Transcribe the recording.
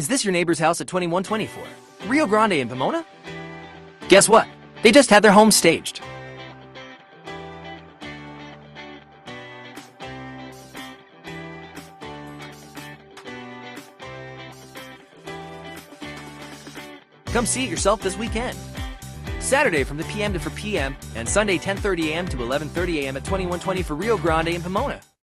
Is this your neighbor's house at 2124? Rio Grande in Pomona? Guess what? They just had their home staged. Come see it yourself this weekend. Saturday from the PM to 4 PM and Sunday 10:30 a.m. to 11:30 a.m. at 2120 for Rio Grande in Pomona.